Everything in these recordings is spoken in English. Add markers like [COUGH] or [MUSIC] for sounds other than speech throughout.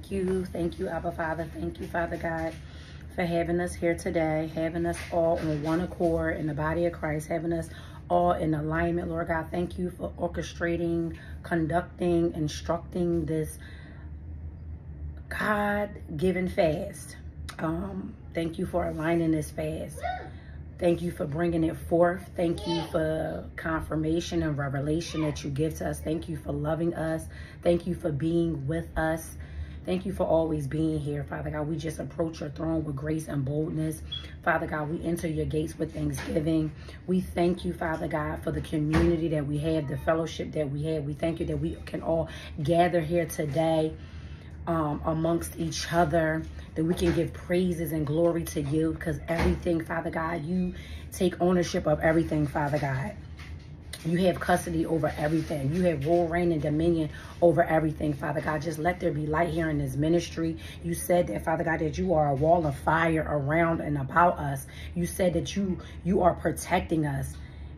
Thank you. Thank you, Abba Father. Thank you, Father God, for having us here today, having us all on one accord in the body of Christ, having us all in alignment, Lord God. Thank you for orchestrating, conducting, instructing this God-given fast. Um, thank you for aligning this fast. Thank you for bringing it forth. Thank you for confirmation and revelation that you give to us. Thank you for loving us. Thank you for being with us. Thank you for always being here, Father God. We just approach your throne with grace and boldness. Father God, we enter your gates with thanksgiving. We thank you, Father God, for the community that we have, the fellowship that we have. We thank you that we can all gather here today um, amongst each other, that we can give praises and glory to you because everything, Father God, you take ownership of everything, Father God. You have custody over everything. You have rule, reign, and dominion over everything, Father God. Just let there be light here in this ministry. You said that, Father God, that you are a wall of fire around and about us. You said that you you are protecting us.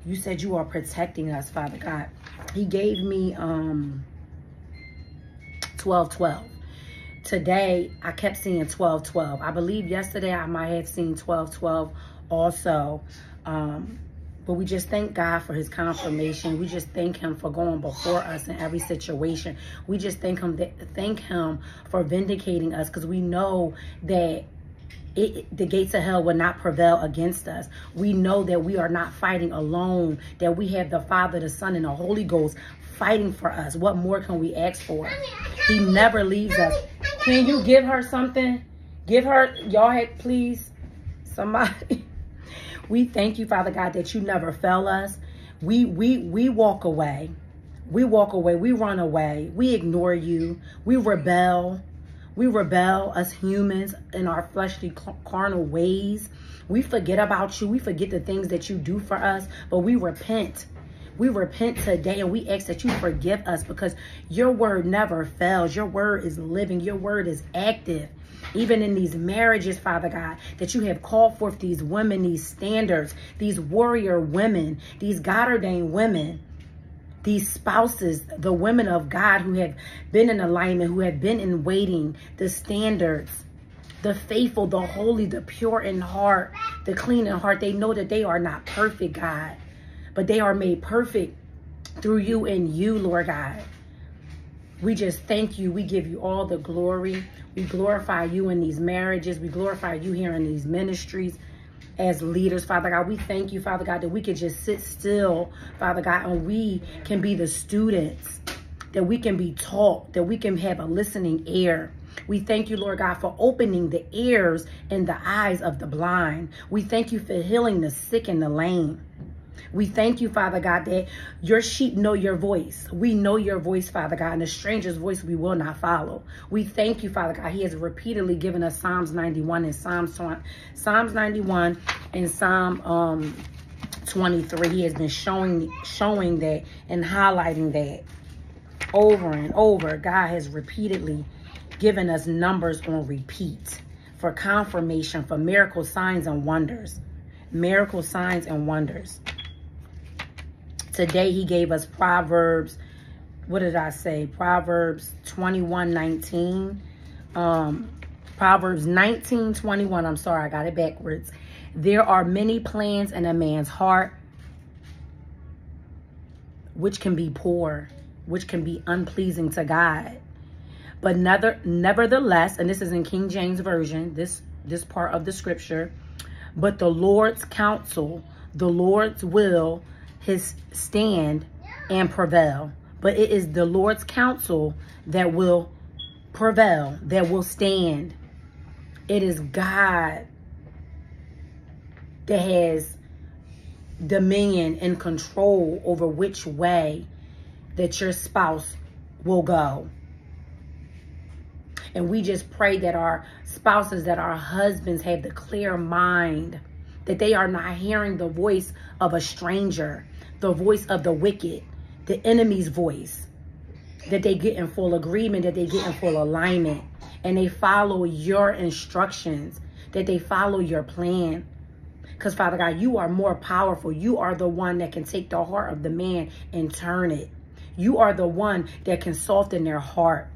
You said you are protecting us, Father God. He gave me um 12 12 today I kept seeing 12 12. I believe yesterday I might have seen 12 12 also. Um, but we just thank God for his confirmation. We just thank him for going before us in every situation. We just thank him that thank him for vindicating us because we know that it, the gates of hell will not prevail against us. We know that we are not fighting alone, that we have the Father, the Son, and the Holy Ghost fighting for us. What more can we ask for? He never leaves us. Can you give her something? Give her, y'all, please, somebody. [LAUGHS] We thank you, Father God, that you never fail us. We we we walk away. We walk away. We run away. We ignore you. We rebel. We rebel as humans in our fleshly carnal ways. We forget about you. We forget the things that you do for us, but we repent. We repent today and we ask that you forgive us because your word never fails. Your word is living. Your word is active. Even in these marriages, Father God, that you have called forth these women, these standards, these warrior women, these God ordained women these spouses, the women of God who have been in alignment, who have been in waiting, the standards, the faithful, the holy, the pure in heart, the clean in heart, they know that they are not perfect, God but they are made perfect through you and you, Lord God. We just thank you. We give you all the glory. We glorify you in these marriages. We glorify you here in these ministries as leaders, Father God. We thank you, Father God, that we can just sit still, Father God, and we can be the students, that we can be taught, that we can have a listening ear. We thank you, Lord God, for opening the ears and the eyes of the blind. We thank you for healing the sick and the lame. We thank you, Father God, that your sheep know your voice. We know your voice, Father God, and a stranger's voice we will not follow. We thank you, Father God. He has repeatedly given us Psalms 91 and Psalms, Psalms 91 and Psalm um, 23. He has been showing, showing that and highlighting that over and over. God has repeatedly given us numbers on repeat for confirmation, for miracle signs and wonders. Miracle signs and wonders. Today he gave us Proverbs, what did I say? Proverbs 21, 19. Um, Proverbs 19, 21. I'm sorry, I got it backwards. There are many plans in a man's heart, which can be poor, which can be unpleasing to God. But never, nevertheless, and this is in King James Version, this, this part of the scripture, but the Lord's counsel, the Lord's will his stand and prevail. But it is the Lord's counsel that will prevail, that will stand. It is God that has dominion and control over which way that your spouse will go. And we just pray that our spouses, that our husbands have the clear mind, that they are not hearing the voice of a stranger, the voice of the wicked, the enemy's voice, that they get in full agreement, that they get in full alignment, and they follow your instructions, that they follow your plan. Because, Father God, you are more powerful. You are the one that can take the heart of the man and turn it. You are the one that can soften their heart.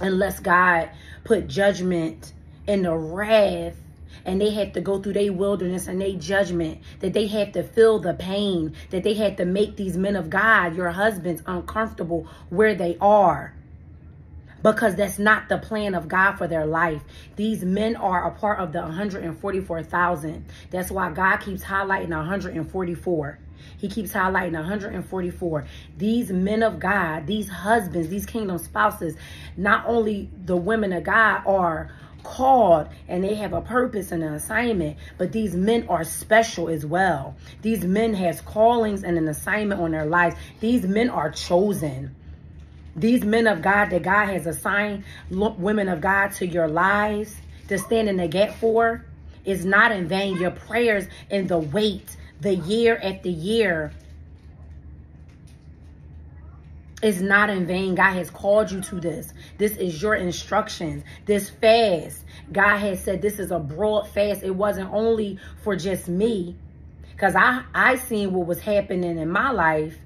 unless God put judgment and the wrath and they had to go through their wilderness and their judgment, that they had to feel the pain, that they had to make these men of God, your husbands, uncomfortable where they are. Because that's not the plan of God for their life. These men are a part of the 144,000. That's why God keeps highlighting 144. He keeps highlighting 144. These men of God, these husbands, these kingdom spouses, not only the women of God are called and they have a purpose and an assignment but these men are special as well. These men has callings and an assignment on their lives. These men are chosen. These men of god that god has assigned women of god to your lives to stand in the gap for is not in vain. Your prayers and the wait the year after year is not in vain. God has called you to this. This is your instructions. This fast, God has said this is a broad fast. It wasn't only for just me. Because I, I seen what was happening in my life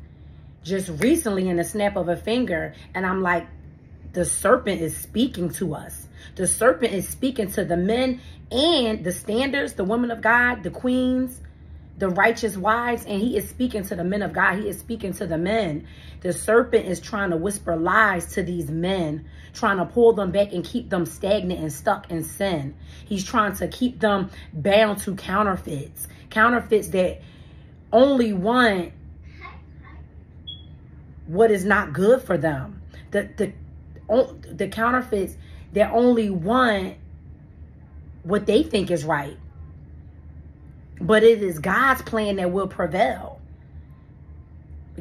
just recently in the snap of a finger. And I'm like, the serpent is speaking to us. The serpent is speaking to the men and the standards, the women of God, the queens, the righteous wives and he is speaking to the men of God. He is speaking to the men. The serpent is trying to whisper lies to these men, trying to pull them back and keep them stagnant and stuck in sin. He's trying to keep them bound to counterfeits, counterfeits that only want what is not good for them. The, the, the counterfeits that only want what they think is right but it is God's plan that will prevail.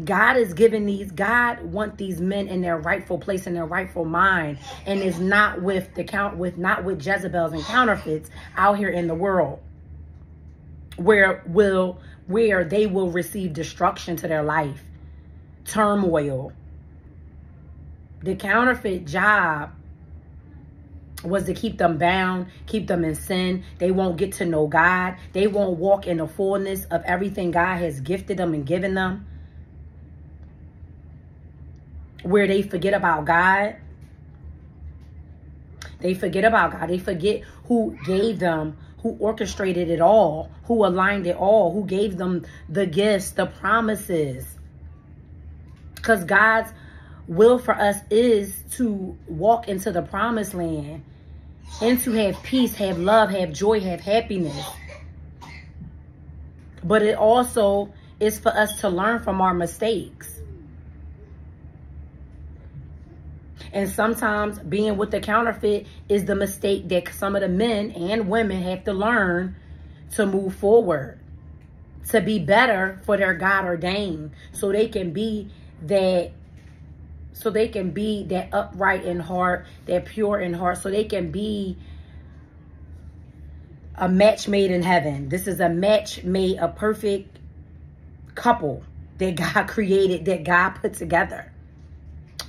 God is giving these, God want these men in their rightful place, in their rightful mind. And is not with the count, with not with Jezebels and counterfeits out here in the world. Where will, where they will receive destruction to their life. Turmoil. The counterfeit job was to keep them bound, keep them in sin. They won't get to know God. They won't walk in the fullness of everything God has gifted them and given them. Where they forget about God. They forget about God. They forget who gave them, who orchestrated it all, who aligned it all, who gave them the gifts, the promises. Because God's will for us is to walk into the promised land and to have peace, have love, have joy, have happiness. But it also is for us to learn from our mistakes. And sometimes being with the counterfeit is the mistake that some of the men and women have to learn to move forward, to be better for their God ordained, so they can be that so they can be that upright in heart, that pure in heart, so they can be a match made in heaven. This is a match made, a perfect couple that [LAUGHS] God created, that God put together.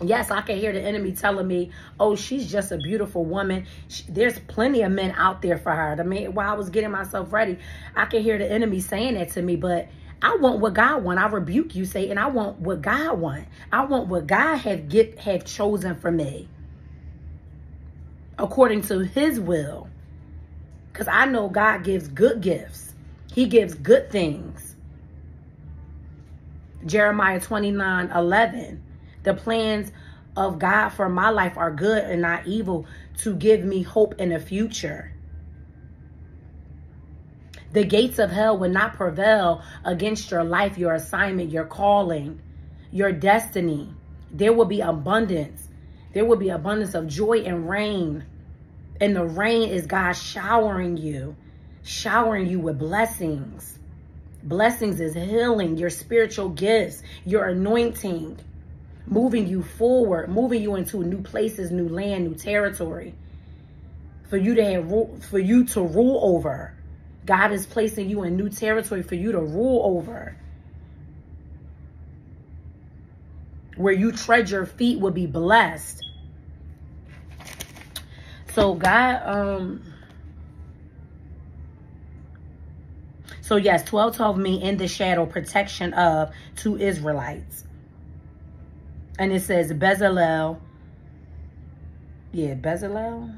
Yes, I can hear the enemy telling me, oh, she's just a beautiful woman. She, there's plenty of men out there for her. I mean, while I was getting myself ready, I can hear the enemy saying that to me, but I want what God want. I rebuke you, Satan. I want what God want. I want what God have get have chosen for me. According to his will. Because I know God gives good gifts. He gives good things. Jeremiah 29, 11. The plans of God for my life are good and not evil to give me hope in the future. The gates of hell will not prevail against your life, your assignment, your calling, your destiny. There will be abundance. There will be abundance of joy and rain. And the rain is God showering you, showering you with blessings. Blessings is healing, your spiritual gifts, your anointing, moving you forward, moving you into new places, new land, new territory. For you to have for you to rule over God is placing you in new territory for you to rule over. Where you tread your feet will be blessed. So God, um, so yes, 12 12 me in the shadow, protection of two Israelites. And it says Bezalel, yeah, Bezalel,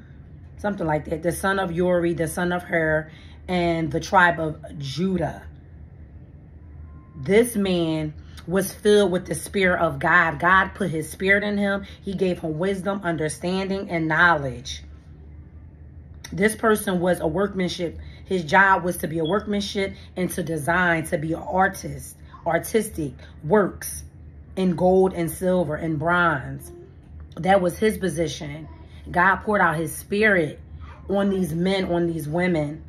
something like that. The son of Uri, the son of Hur, and the tribe of Judah. This man was filled with the spirit of God. God put his spirit in him. He gave him wisdom, understanding, and knowledge. This person was a workmanship. His job was to be a workmanship and to design, to be an artist, artistic works in gold and silver and bronze. That was his position. God poured out his spirit on these men, on these women.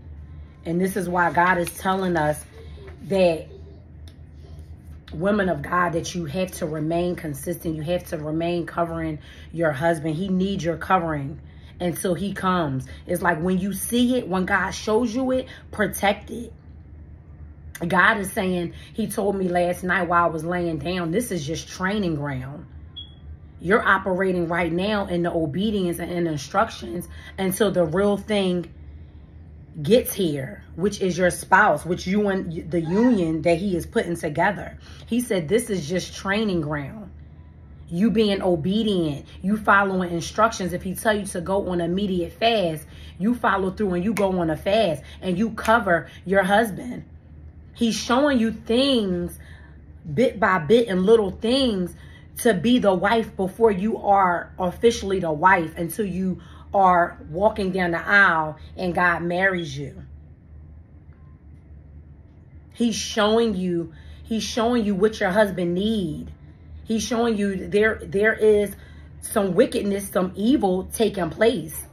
And this is why God is telling us that women of God that you have to remain consistent. You have to remain covering your husband. He needs your covering until he comes. It's like when you see it, when God shows you it, protect it. God is saying, he told me last night while I was laying down, this is just training ground. You're operating right now in the obedience and in the instructions until the real thing gets here, which is your spouse, which you and the union that he is putting together. He said, this is just training ground you being obedient, you following instructions. If he tell you to go on immediate fast, you follow through and you go on a fast and you cover your husband. He's showing you things bit by bit and little things to be the wife before you are officially the wife until you are walking down the aisle and God marries you. He's showing you, he's showing you what your husband need. He's showing you there there is some wickedness, some evil taking place.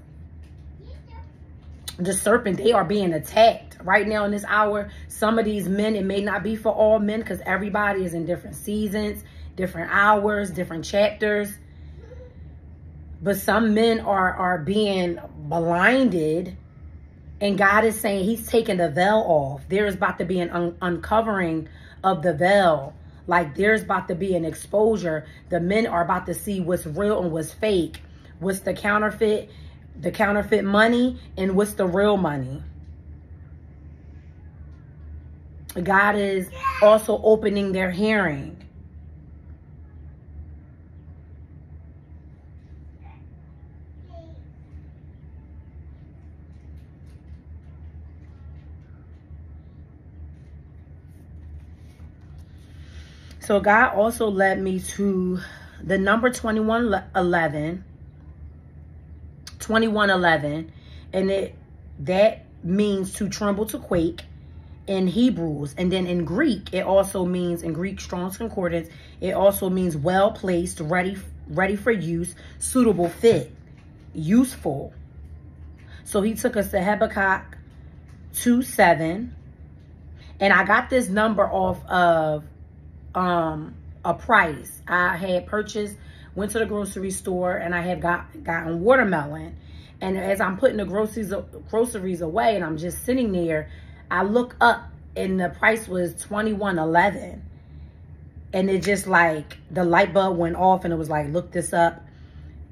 The serpent, they are being attacked right now in this hour. Some of these men, it may not be for all men because everybody is in different seasons, different hours, different chapters. But some men are, are being blinded and God is saying he's taking the veil off. There is about to be an un uncovering of the veil like there's about to be an exposure. The men are about to see what's real and what's fake. What's the counterfeit, the counterfeit money, and what's the real money. God is also opening their hearing. So God also led me to the number 2111, 2111, and it that means to tremble, to quake in Hebrews. And then in Greek, it also means, in Greek Strong's Concordance, it also means well placed, ready, ready for use, suitable fit, useful. So he took us to Habakkuk 2 7. And I got this number off of um, a price. I had purchased, went to the grocery store, and I had got gotten watermelon. And as I'm putting the groceries groceries away, and I'm just sitting there, I look up, and the price was twenty one eleven. And it just like the light bulb went off, and it was like, look this up.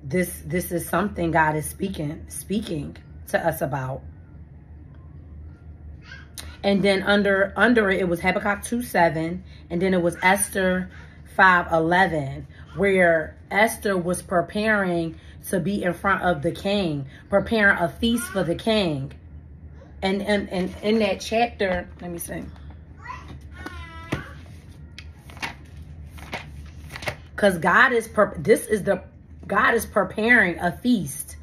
This this is something God is speaking speaking to us about. And then under under it, it was Habakkuk 2 7. And then it was Esther 5 11, where Esther was preparing to be in front of the king, preparing a feast for the king. And, and, and in that chapter, let me see. Because God is, this is the, God is preparing a feast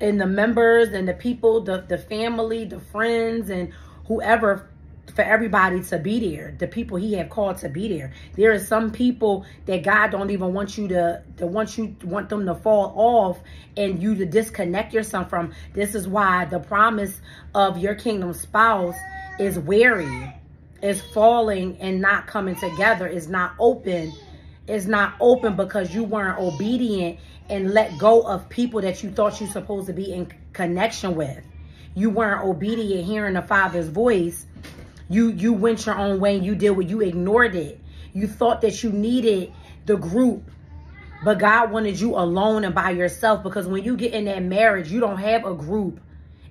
and the members and the people, the, the family, the friends, and whoever for everybody to be there the people he have called to be there. There are some people that god don't even want you to to want you want them to fall off and you to disconnect yourself from. This is why the promise of your kingdom spouse is weary is falling and not coming together is not open is not open because you weren't obedient and let go of people that you thought you supposed to be in connection with. You weren't obedient hearing the Father's voice. You you went your own way you did what you ignored it. You thought that you needed the group. But God wanted you alone and by yourself because when you get in that marriage, you don't have a group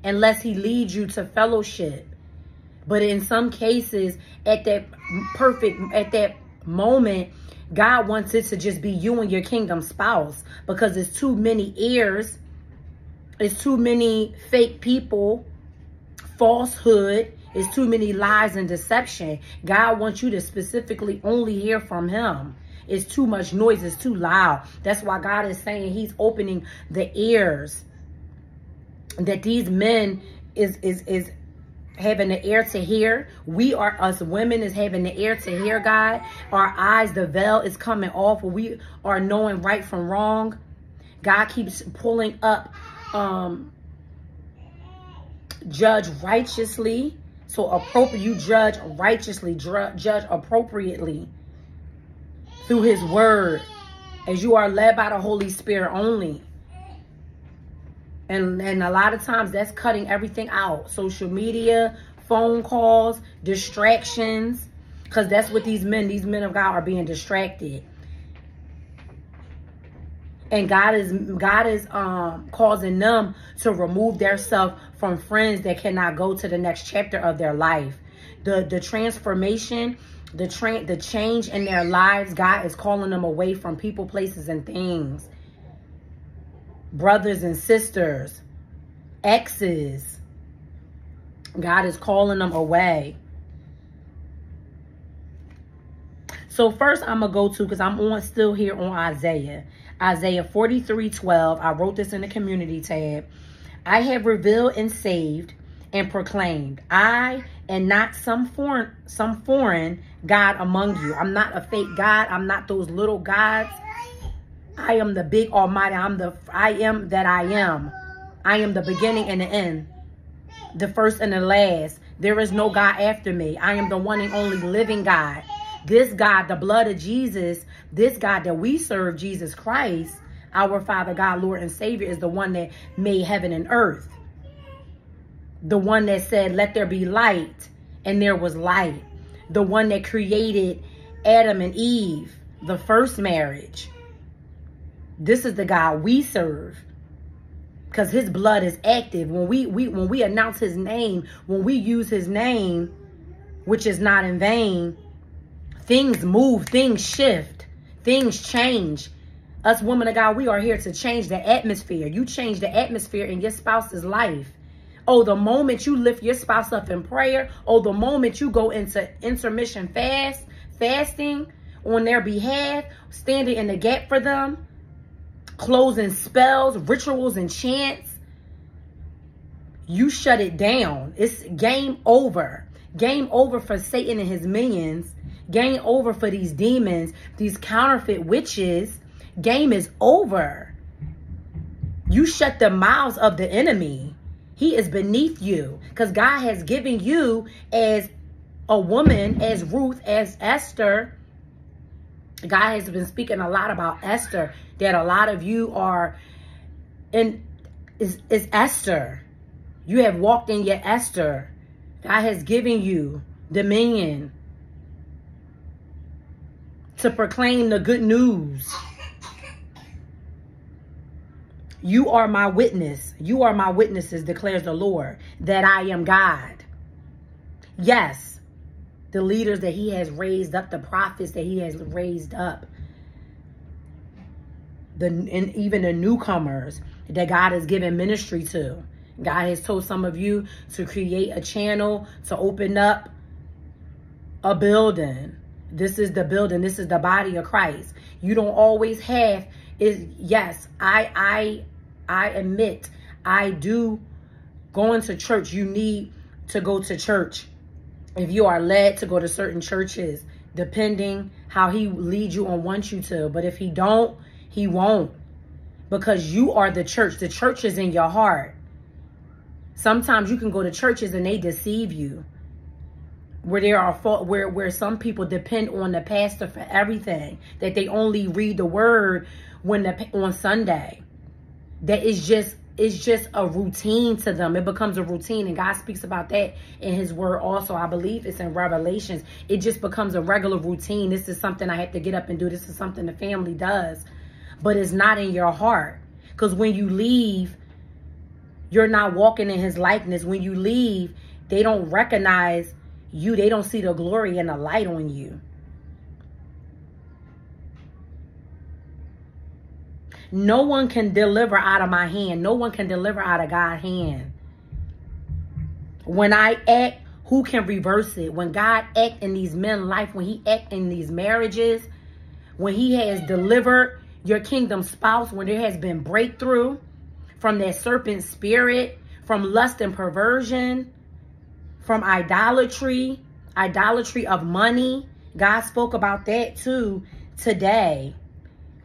unless he leads you to fellowship. But in some cases, at that perfect, at that moment, God wants it to just be you and your kingdom spouse because there's too many ears, it's too many fake people, falsehood, it's too many lies and deception. God wants you to specifically only hear from him. It's too much noise. It's too loud. That's why God is saying he's opening the ears that these men is is is having the ear to hear. We are, us women, is having the ear to hear God. Our eyes, the veil is coming off. We are knowing right from wrong. God keeps pulling up, um, judge righteously. So appropriate, you judge righteously, judge appropriately through his word as you are led by the Holy Spirit only. And, and a lot of times that's cutting everything out. Social media, phone calls, distractions. Because that's what these men, these men of God are being distracted. And God is God is um causing them to remove themselves from friends that cannot go to the next chapter of their life. The the transformation, the train the change in their lives, God is calling them away from people, places, and things brothers and sisters, exes. God is calling them away. So first I'm going to go to, because I'm on still here on Isaiah. Isaiah 43, 12. I wrote this in the community tab. I have revealed and saved and proclaimed. I and not some foreign some foreign God among you. I'm not a fake God. I'm not those little gods I am the big almighty. I'm the I am that I am. I am the beginning and the end. The first and the last. There is no God after me. I am the one and only living God. This God, the blood of Jesus, this God that we serve, Jesus Christ, our Father, God, Lord, and Savior, is the one that made heaven and earth. The one that said, let there be light, and there was light. The one that created Adam and Eve, the first marriage. This is the God we serve. Because his blood is active. When we, we when we announce his name, when we use his name, which is not in vain, things move, things shift, things change. Us women of God, we are here to change the atmosphere. You change the atmosphere in your spouse's life. Oh, the moment you lift your spouse up in prayer, oh, the moment you go into intermission fast, fasting on their behalf, standing in the gap for them, closing spells, rituals, and chants, you shut it down. It's game over. Game over for Satan and his minions. Game over for these demons, these counterfeit witches. Game is over. You shut the mouths of the enemy. He is beneath you because God has given you as a woman, as Ruth, as Esther, God has been speaking a lot about Esther, that a lot of you are in is, is Esther. You have walked in your Esther. God has given you dominion to proclaim the good news. You are my witness. You are my witnesses, declares the Lord, that I am God. Yes, the leaders that he has raised up, the prophets that he has raised up, the and even the newcomers that God has given ministry to. God has told some of you to create a channel, to open up a building. This is the building. This is the body of Christ. You don't always have is yes, I I I admit I do going to church. You need to go to church if you are led to go to certain churches, depending how he leads you and wants you to. But if he don't, he won't. Because you are the church. The church is in your heart. Sometimes you can go to churches and they deceive you. Where there are where where some people depend on the pastor for everything. That they only read the word when the on Sunday. That is just it's just a routine to them. It becomes a routine. And God speaks about that in his word also. I believe it's in Revelations. It just becomes a regular routine. This is something I have to get up and do. This is something the family does. But it's not in your heart. Because when you leave, you're not walking in his likeness. When you leave, they don't recognize you. They don't see the glory and the light on you. No one can deliver out of my hand. No one can deliver out of God's hand. When I act, who can reverse it? When God act in these men life, when he act in these marriages, when he has delivered your kingdom spouse, when there has been breakthrough from that serpent spirit, from lust and perversion, from idolatry, idolatry of money. God spoke about that too today.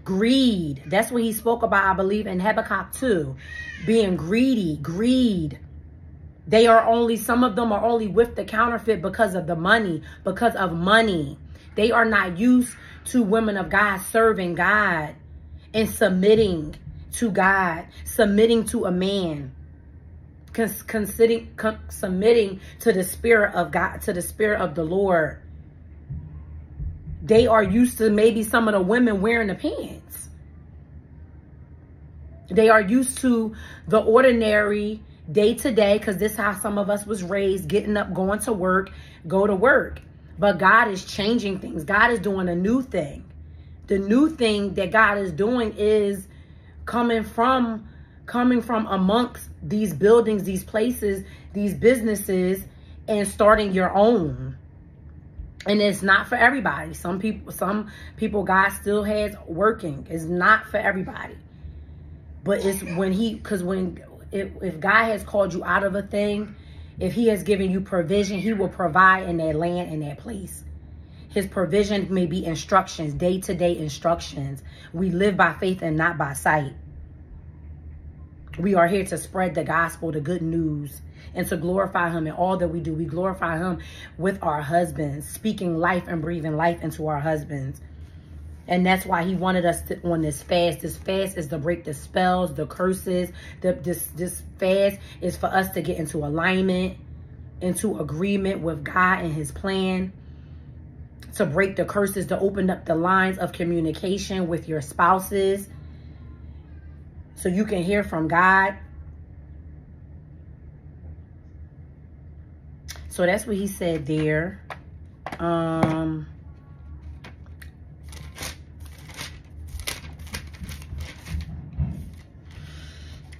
Greed. That's what he spoke about, I believe, in Habakkuk 2. Being greedy, greed. They are only, some of them are only with the counterfeit because of the money, because of money. They are not used to women of God serving God and submitting to God, submitting to a man, considering, submitting to the spirit of God, to the spirit of the Lord. They are used to maybe some of the women wearing the pants. They are used to the ordinary day to day because this is how some of us was raised, getting up, going to work, go to work. But God is changing things. God is doing a new thing. The new thing that God is doing is coming from coming from amongst these buildings, these places, these businesses and starting your own. And it's not for everybody. Some people some people God still has working. It's not for everybody. But it's when he cuz when if, if God has called you out of a thing, if he has given you provision, he will provide in that land, in that place. His provision may be instructions, day-to-day -day instructions. We live by faith and not by sight. We are here to spread the gospel, the good news, and to glorify him in all that we do. We glorify him with our husbands, speaking life and breathing life into our husbands. And that's why he wanted us to, on this fast. This fast is to break the spells, the curses. The, this, this fast is for us to get into alignment, into agreement with God and his plan. To break the curses, to open up the lines of communication with your spouses. So you can hear from God. So that's what he said there. Um...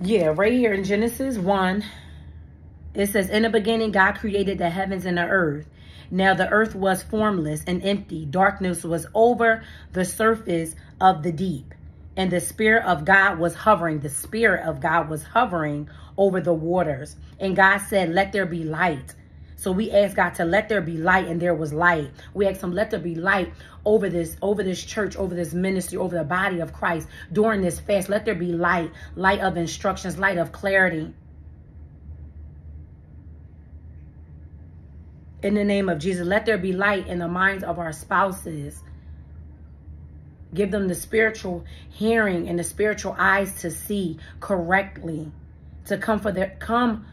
Yeah, right here in Genesis 1, it says, In the beginning, God created the heavens and the earth. Now the earth was formless and empty. Darkness was over the surface of the deep. And the Spirit of God was hovering. The Spirit of God was hovering over the waters. And God said, Let there be light. So we asked God to let there be light and there was light. We asked him, let there be light over this, over this church, over this ministry, over the body of Christ during this fast. Let there be light, light of instructions, light of clarity. In the name of Jesus, let there be light in the minds of our spouses. Give them the spiritual hearing and the spiritual eyes to see correctly, to come for their come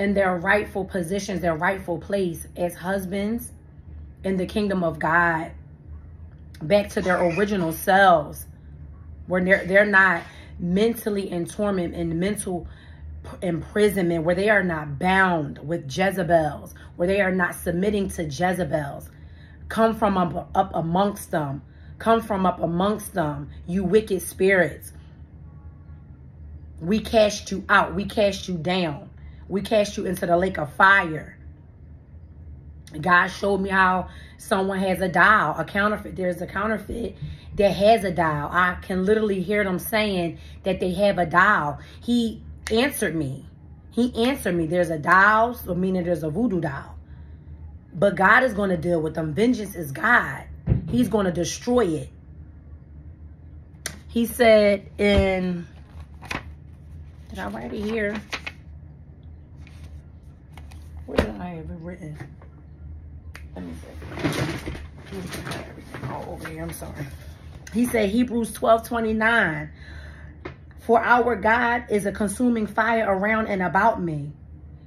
in their rightful positions, their rightful place as husbands in the kingdom of God. Back to their original selves. Where they're, they're not mentally in torment and mental imprisonment, where they are not bound with Jezebels, where they are not submitting to Jezebels. Come from up, up amongst them. Come from up amongst them, you wicked spirits. We cast you out. We cast you down we cast you into the lake of fire. God showed me how someone has a dial, a counterfeit. There's a counterfeit that has a dial. I can literally hear them saying that they have a dial. He answered me. He answered me. There's a dial, so meaning there's a voodoo dial. But God is going to deal with them. Vengeance is God. He's going to destroy it. He said in, did I write it here? Where did I it written? Let me see. All over here. I'm sorry. He said Hebrews 12, 29. For our God is a consuming fire around and about me.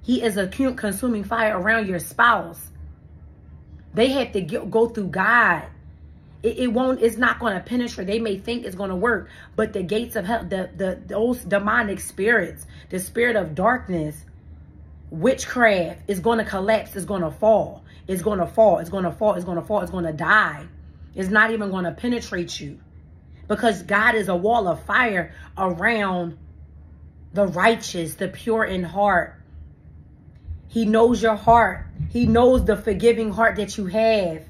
He is a consuming fire around your spouse. They have to get, go through God. It, it won't, it's not going to penetrate. They may think it's going to work, but the gates of hell, the, the, those demonic spirits, the spirit of darkness, witchcraft is going to collapse. It's going to fall. It's going to fall. It's going to fall. It's going to fall. It's going to die. It's not even going to penetrate you because God is a wall of fire around the righteous, the pure in heart. He knows your heart. He knows the forgiving heart that you have.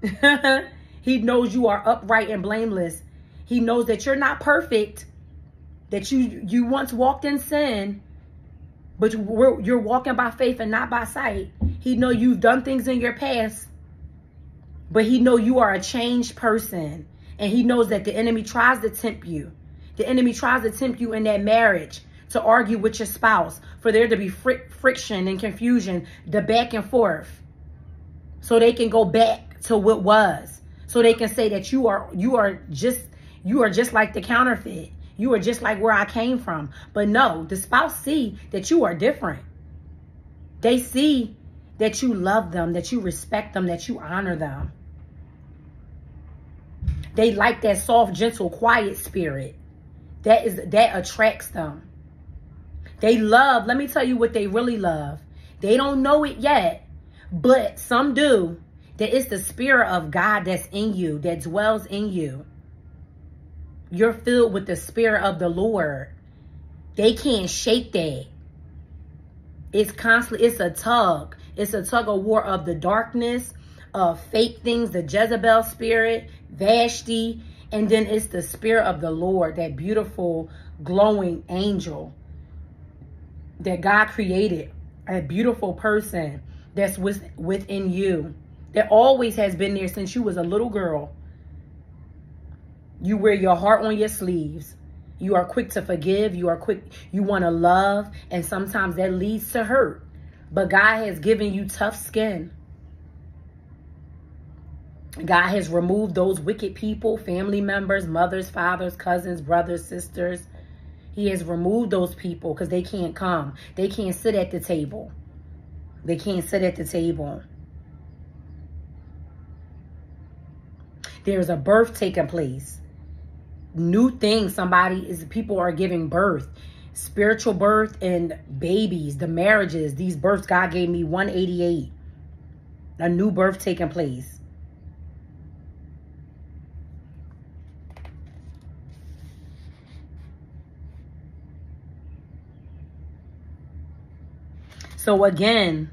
[LAUGHS] he knows you are upright and blameless. He knows that you're not perfect, that you you once walked in sin, but you're walking by faith and not by sight. He know you've done things in your past, but he know you are a changed person. And he knows that the enemy tries to tempt you. The enemy tries to tempt you in that marriage to argue with your spouse, for there to be fr- friction and confusion, the back and forth. So they can go back to what was. So they can say that you are you are just you are just like the counterfeit. You are just like where I came from. But no, the spouse see that you are different. They see that you love them, that you respect them, that you honor them. They like that soft, gentle, quiet spirit. That is that attracts them. They love, let me tell you what they really love. They don't know it yet, but some do. That it's the spirit of God that's in you, that dwells in you. You're filled with the spirit of the Lord. They can't shake that. It's constantly, it's a tug. It's a tug of war of the darkness, of fake things, the Jezebel spirit, Vashti, and then it's the spirit of the Lord, that beautiful, glowing angel that God created, a beautiful person that's within you, that always has been there since you was a little girl. You wear your heart on your sleeves. You are quick to forgive. You are quick. You want to love. And sometimes that leads to hurt. But God has given you tough skin. God has removed those wicked people, family members, mothers, fathers, cousins, brothers, sisters. He has removed those people because they can't come. They can't sit at the table. They can't sit at the table. There's a birth taking place new thing somebody is people are giving birth spiritual birth and babies the marriages these births. God gave me 188 a new birth taking place. So again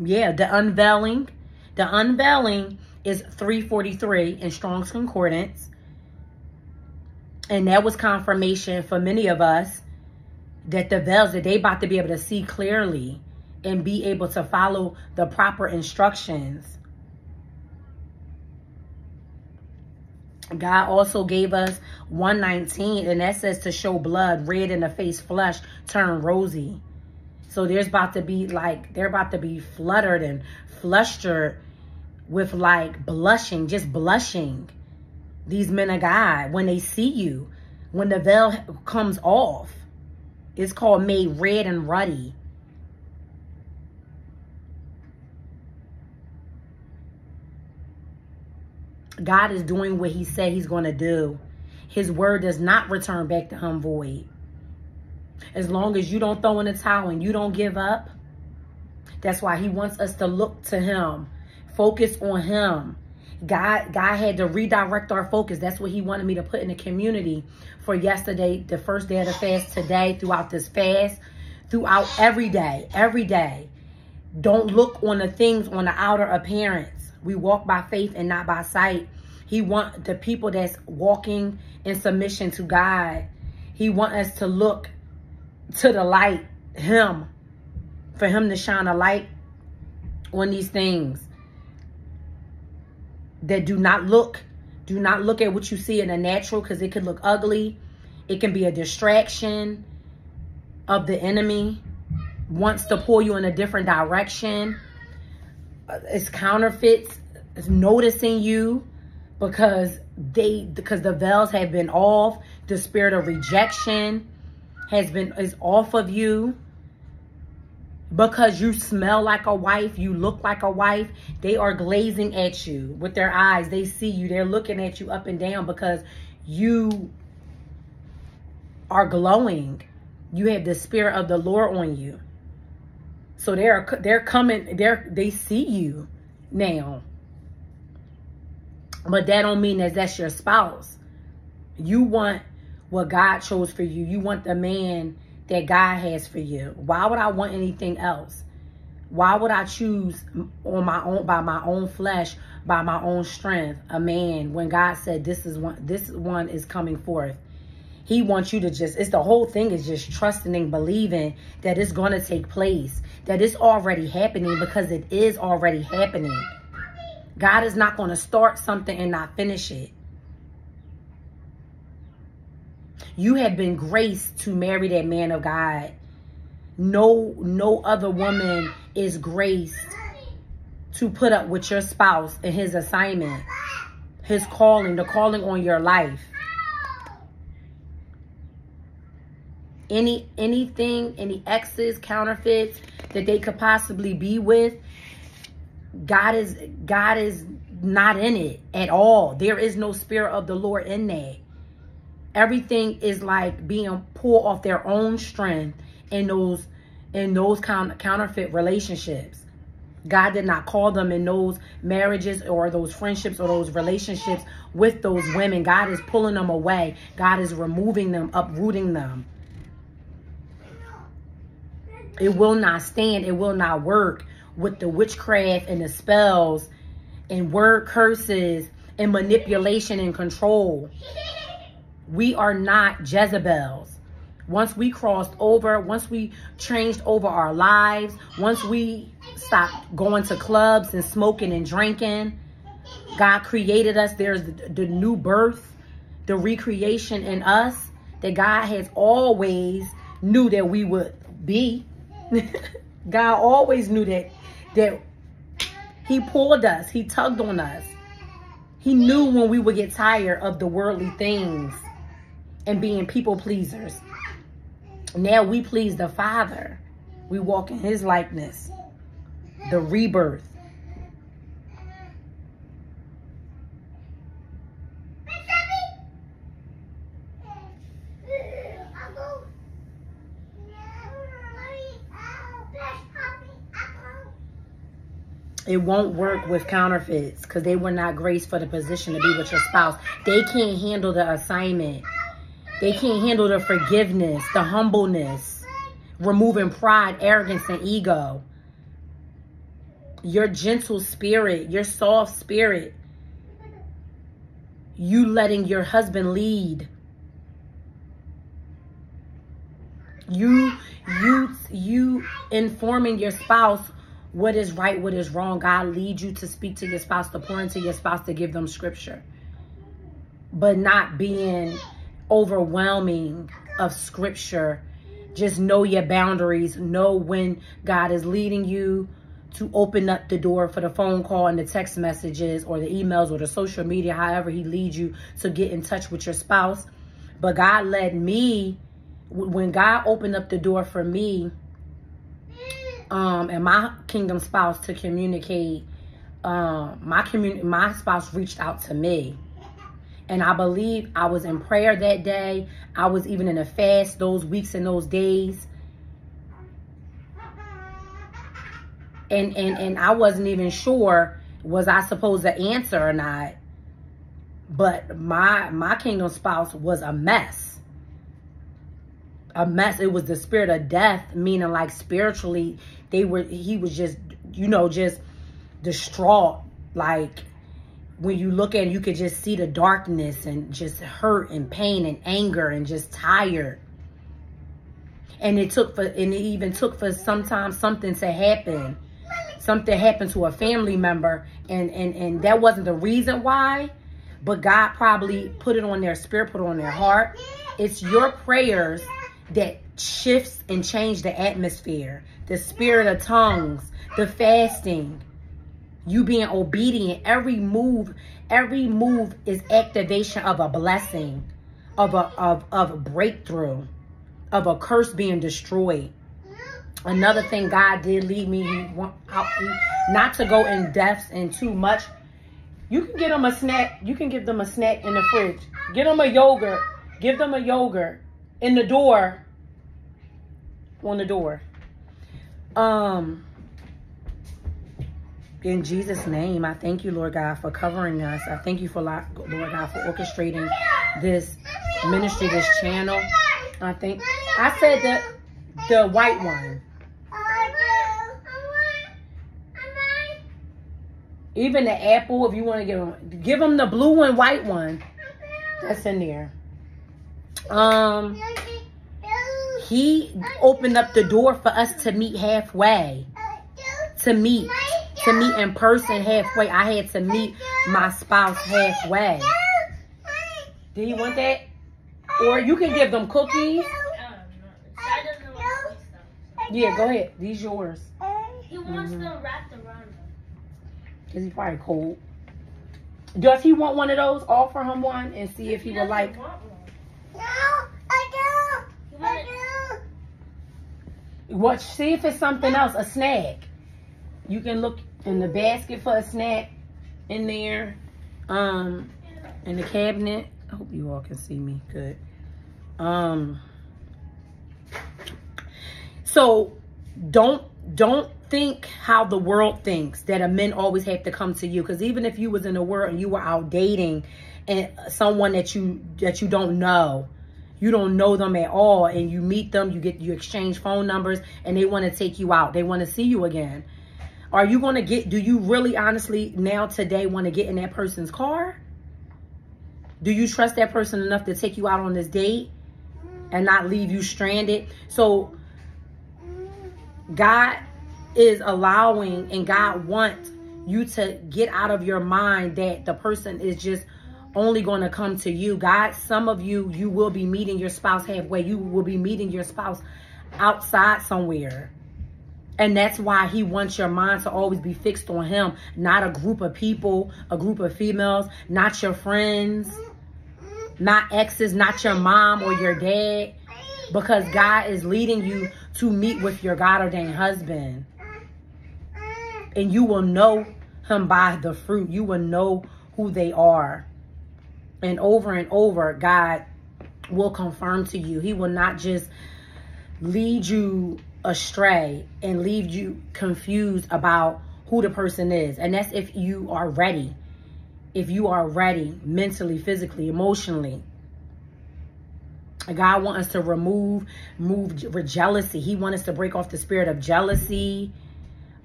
yeah the unveiling the unveiling is 343 in Strong's Concordance. And that was confirmation for many of us that the veils that they about to be able to see clearly and be able to follow the proper instructions. God also gave us 119 and that says to show blood, red in the face, flush, turn rosy. So there's about to be like, they're about to be fluttered and flustered with like blushing, just blushing. These men of God, when they see you, when the veil comes off, it's called made red and ruddy. God is doing what he said he's going to do. His word does not return back to him void. As long as you don't throw in the towel and you don't give up, that's why he wants us to look to him Focus on him. God, God had to redirect our focus. That's what he wanted me to put in the community for yesterday, the first day of the fast, today, throughout this fast, throughout every day, every day. Don't look on the things on the outer appearance. We walk by faith and not by sight. He want the people that's walking in submission to God. He want us to look to the light, him, for him to shine a light on these things that do not look do not look at what you see in the natural because it could look ugly. It can be a distraction of the enemy wants to pull you in a different direction. Uh, it's counterfeits it's noticing you because they because the veils have been off. The spirit of rejection has been is off of you because you smell like a wife, you look like a wife, they are glazing at you with their eyes. They see you. They're looking at you up and down because you are glowing. You have the spirit of the Lord on you. So they're they're coming, they're they see you now. But that don't mean that that's your spouse. You want what God chose for you. You want the man that God has for you. Why would I want anything else? Why would I choose on my own by my own flesh, by my own strength, a man when God said this is one this one is coming forth? He wants you to just, it's the whole thing is just trusting and believing that it's going to take place, that it's already happening because it is already happening. God is not going to start something and not finish it. You have been graced to marry that man of God. No, no other woman is graced to put up with your spouse and his assignment, his calling, the calling on your life. any anything, any exes, counterfeits that they could possibly be with, God is God is not in it at all. There is no spirit of the Lord in that. Everything is like being pulled off their own strength in those in those counterfeit relationships. God did not call them in those marriages or those friendships or those relationships with those women. God is pulling them away. God is removing them, uprooting them. It will not stand. It will not work with the witchcraft and the spells and word curses and manipulation and control. We are not Jezebels. Once we crossed over, once we changed over our lives, once we stopped going to clubs and smoking and drinking, God created us. There's the, new birth, the recreation in us that God has always knew that we would be. [LAUGHS] God always knew that that he pulled us, he tugged on us. He knew when we would get tired of the worldly things and being people pleasers. Now we please the Father. We walk in his likeness. The rebirth. it won't work with counterfeits because they were not graced for the position to be with your spouse. They can't handle the assignment. They can't handle the forgiveness, the humbleness, removing pride, arrogance, and ego. Your gentle spirit, your soft spirit, you letting your husband lead. You, you, you informing your spouse what is right, what is wrong. God lead you to speak to your spouse, to pour into your spouse, to give them scripture. But not being overwhelming of scripture. Just know your boundaries. Know when God is leading you to open up the door for the phone call and the text messages or the emails or the social media, however he leads you to get in touch with your spouse. But God led me, when God opened up the door for me, um, and my kingdom spouse to communicate. Um, my community, my spouse reached out to me, and I believe I was in prayer that day. I was even in a fast those weeks and those days. And and and I wasn't even sure was I supposed to answer or not. But my my kingdom spouse was a mess a mess. It was the spirit of death, meaning like spiritually, they were, he was just, you know, just distraught. Like when you look at it, you could just see the darkness and just hurt and pain and anger and just tired. And it took for, and it even took for sometimes something to happen. Something happened to a family member and, and, and that wasn't the reason why, but God probably put it on their spirit, put it on their heart. It's your prayers that shifts and change the atmosphere. The spirit of tongues, the fasting, you being obedient. Every move, every move is activation of a blessing, of a of of a breakthrough, of a curse being destroyed. Another thing God did lead me not to go in depths and too much. You can get them a snack. You can give them a snack in the fridge. Get them a yogurt. Give them a yogurt in the door on the door um In Jesus' name, I thank you, Lord God, for covering us. I thank you for, Lord God, for orchestrating this ministry, this channel. I think I said the the white one. Even the apple, if you want to give them, give them the blue and white one. That's in there. Um, he opened up the door for us to meet halfway. To meet, to meet in person halfway. I had to meet my spouse halfway. Do you want that? Or you can give them cookies. Yeah, go ahead. These yours. He wants mm -hmm. them wrapped around him. Cause he's probably cold. Does he want one of those? Offer him one and see if he, he would like. No, I do. I do. What? See if it's something else. A snack. You can look in the basket for a snack in there. Um, in the cabinet. I hope you all can see me good. Um, so don't don't think how the world thinks that a men always have to come to you because even if you was in the world and you were out dating and someone that you that you don't know you don't know them at all and you meet them you get you exchange phone numbers and they want to take you out they want to see you again are you going to get do you really honestly now today want to get in that person's car do you trust that person enough to take you out on this date and not leave you stranded so God is allowing and God wants you to get out of your mind that the person is just only going to come to you. God, some of you, you will be meeting your spouse halfway. You will be meeting your spouse outside somewhere. And that's why he wants your mind to always be fixed on him, not a group of people, a group of females, not your friends, not exes, not your mom or your dad because God is leading you to meet with your God ordained husband. And you will know him by the fruit. You will know who they are. And over and over, God will confirm to you. He will not just lead you astray and leave you confused about who the person is. And that's if you are ready. If you are ready mentally, physically, emotionally. God wants us to remove, move with jealousy. He wants us to break off the spirit of jealousy,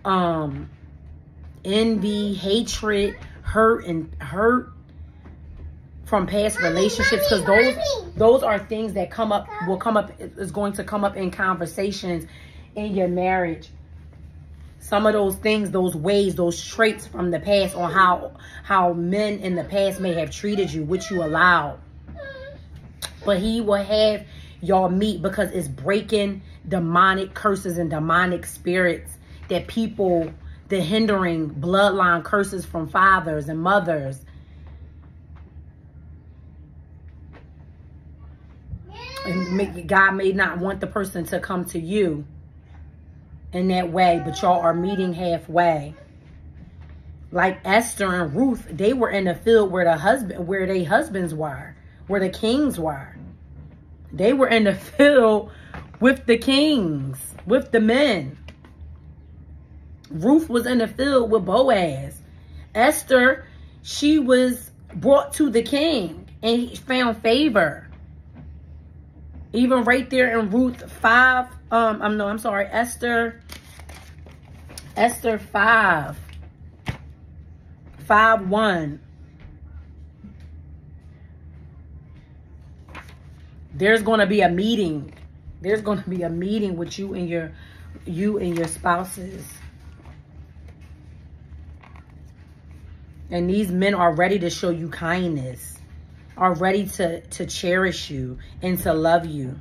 um, envy, hatred, hurt, and hurt from past relationships because those those are things that come up will come up is going to come up in conversations in your marriage. Some of those things those ways those traits from the past on how how men in the past may have treated you which you allowed. But he will have y'all meet because it's breaking demonic curses and demonic spirits that people, the hindering bloodline curses from fathers and mothers. And God may not want the person to come to you in that way, but y'all are meeting halfway. Like Esther and Ruth, they were in the field where the husband, where their husbands were where the kings were. They were in the [LAUGHS] field with the kings, with the men. Ruth was in the field with Boaz. Esther, she was brought to the king and he found favor. Even right there in Ruth 5, um, I'm no, I'm sorry, Esther, Esther 5, 5 1. there's going to be a meeting. There's going to be a meeting with you and your you and your spouses. And these men are ready to show you kindness, are ready to, to cherish you and to love you.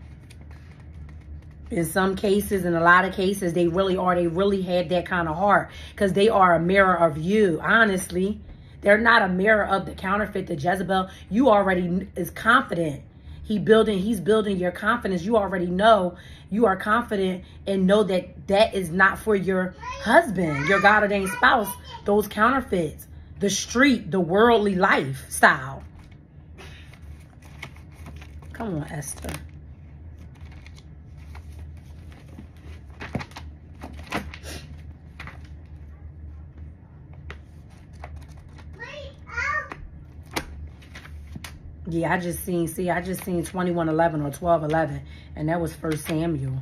In some cases, in a lot of cases, they really are. They really had that kind of heart because they are a mirror of you, honestly. They're not a mirror of the counterfeit, the Jezebel. You already is confident he building, he's building your confidence. You already know you are confident and know that that is not for your husband, your God ordained spouse. Those counterfeits, the street, the worldly lifestyle. Come on, Esther. Yeah, I just seen, see, I just seen 2111 or 1211, and that was First Samuel.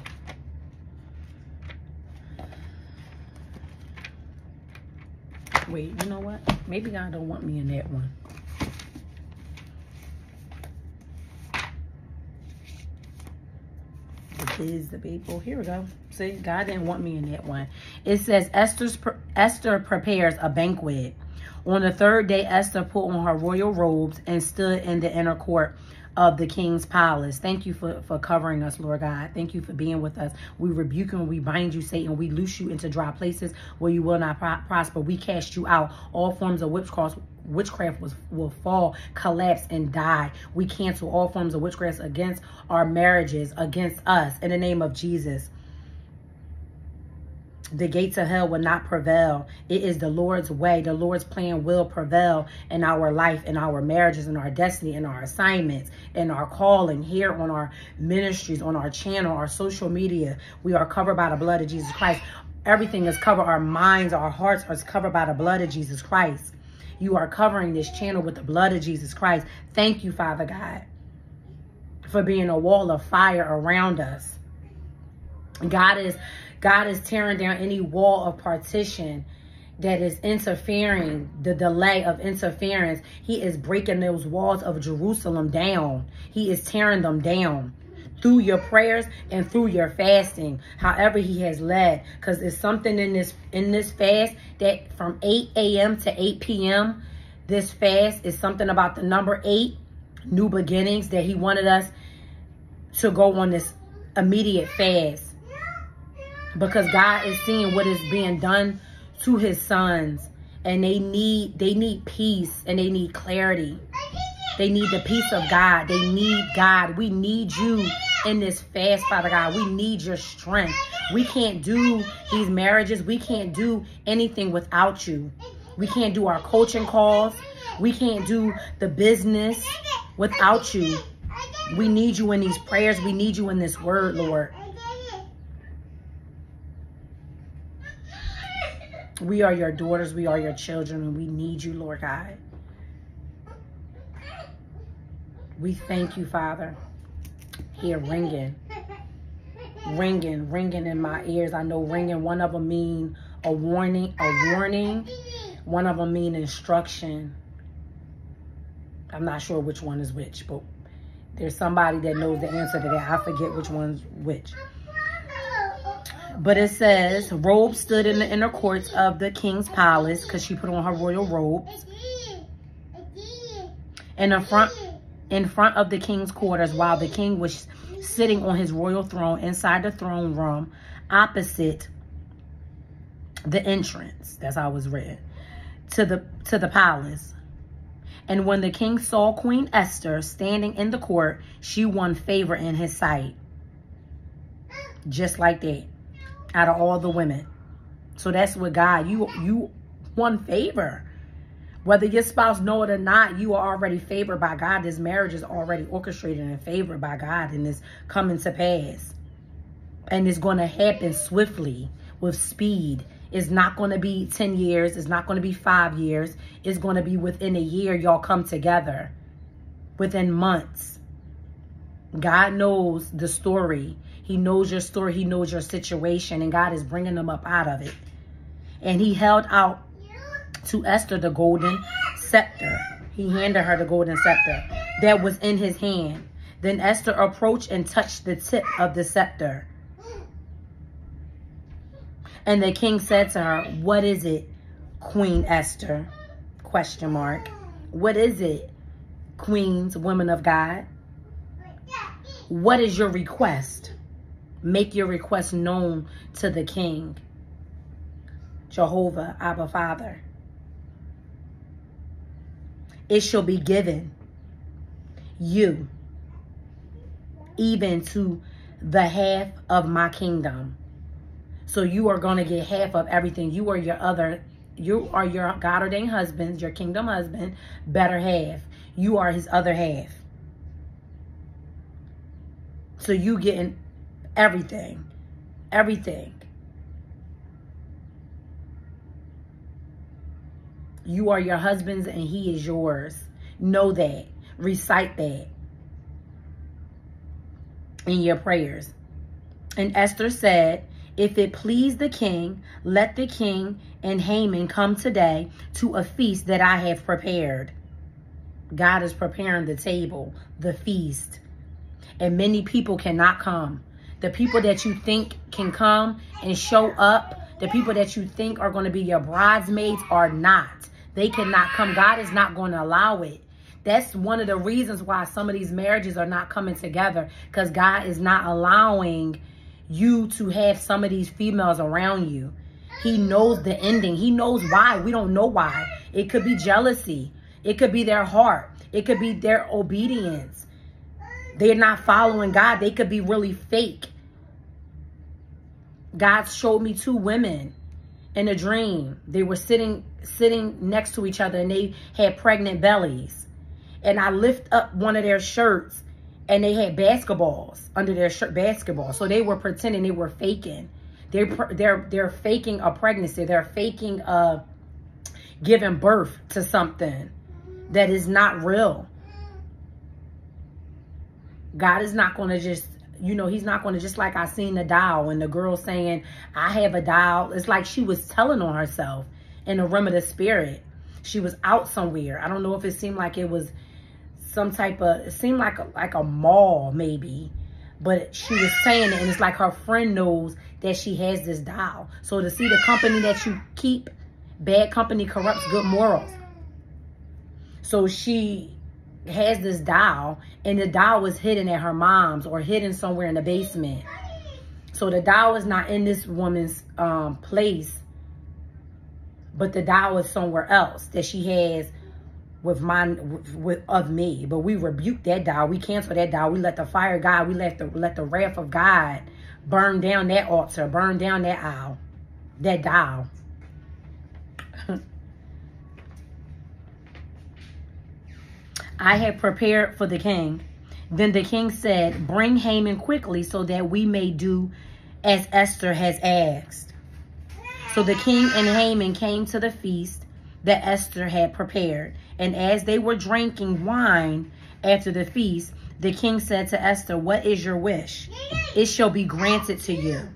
Wait, you know what? Maybe God don't want me in that one. is the people. Here we go. See, God didn't want me in that one. It says Esther's Esther prepares a banquet. On the third day, Esther put on her royal robes and stood in the inner court of the king's palace. Thank you for, for covering us, Lord God. Thank you for being with us. We rebuke and we bind you, Satan. We loose you into dry places where you will not pro prosper. We cast you out. All forms of witchcraft witchcraft was, will fall, collapse, and die. We cancel all forms of witchcraft against our marriages, against us, in the name of Jesus. The gates of hell will not prevail. It is the Lord's way. The Lord's plan will prevail in our life, in our marriages, in our destiny, in our assignments, in our calling, here on our ministries, on our channel, our social media. We are covered by the blood of Jesus Christ. Everything is covered. Our minds, our hearts are covered by the blood of Jesus Christ. You are covering this channel with the blood of Jesus Christ. Thank you, Father God, for being a wall of fire around us. God is God is tearing down any wall of partition that is interfering, the delay of interference. He is breaking those walls of Jerusalem down. He is tearing them down through your prayers and through your fasting, however he has led. Because there's something in this in this fast that from 8 a.m. to 8 p.m., this fast is something about the number eight, new beginnings, that he wanted us to go on this immediate fast. Because God is seeing what is being done to his sons. And they need they need peace and they need clarity. They need the peace of God. They need God. We need you in this fast, Father God. We need your strength. We can't do these marriages. We can't do anything without you. We can't do our coaching calls. We can't do the business without you. We need you in these prayers. We need you in this word, Lord. We are your daughters. We are your children. And we need you, Lord God. We thank you, Father. Here, ringing. Ringing, ringing in my ears. I know ringing, one of them mean a warning, a warning. One of them mean instruction. I'm not sure which one is which, but there's somebody that knows the answer to that. I forget which one's which. But it says, robe stood in the inner courts of the king's palace because she put on her royal robes. In the front in front of the king's quarters while the king was sitting on his royal throne inside the throne room opposite the entrance. That's how it was written. To the to the palace. And when the king saw Queen Esther standing in the court, she won favor in his sight. Just like that. Out of all the women. So that's what God, you you won favor. Whether your spouse know it or not, you are already favored by God. This marriage is already orchestrated and favored by God and is coming to pass. And it's going to happen swiftly with speed. It's not going to be 10 years. It's not going to be five years. It's going to be within a year y'all come together. Within months. God knows the story. He knows your story. He knows your situation. And God is bringing them up out of it. And he held out to Esther the golden scepter. He handed her the golden scepter that was in his hand. Then Esther approached and touched the tip of the scepter. And the king said to her, what is it, Queen Esther? Question mark. What is it, queens, women of God? What is your request? Make your request known to the king. Jehovah, Abba Father it shall be given you even to the half of my kingdom. So you are going to get half of everything. You are your other, you are your God ordained husband, your kingdom husband, better half. You are his other half. So you getting everything, everything. You are your husband's and he is yours. Know that. recite that in your prayers. And Esther said, If it please the king, let the king and Haman come today to a feast that I have prepared. God is preparing the table, the feast. And many people cannot come. The people that you think can come and show up, the people that you think are going to be your bridesmaids are not. They cannot come. God is not going to allow it. That's one of the reasons why some of these marriages are not coming together because God is not allowing you to have some of these females around you. He knows the ending. He knows why. We don't know why. It could be jealousy. It could be their heart. It could be their obedience. They're not following God. They could be really fake. God showed me two women in a dream. They were sitting sitting next to each other and they had pregnant bellies. And I lift up one of their shirts and they had basketballs under their shirt basketball. So they were pretending they were faking. They're they're they're faking a pregnancy. They're faking a giving birth to something that is not real. God is not going to just, you know, he's not going to just like I seen the doll and the girl saying, I have a doll. It's like she was telling on herself in the realm of the spirit. She was out somewhere. I don't know if it seemed like it was some type of, it seemed like a, like a mall maybe. But she was saying it and it's like her friend knows that she has this doll. So to see the company that you keep, bad company corrupts good morals. So she has this doll and the doll was hidden at her mom's or hidden somewhere in the basement. So the doll is not in this woman's um, place, but the doll is somewhere else that she has with mine with, with, of me. But we rebuke that doll. We cancel that doll. We let the fire God. We let the let the wrath of God burn down that altar, burn down that owl, that doll. I had prepared for the king. Then the king said, Bring Haman quickly so that we may do as Esther has asked. So the king and Haman came to the feast that Esther had prepared. And as they were drinking wine after the feast, the king said to Esther, What is your wish? It shall be granted to you.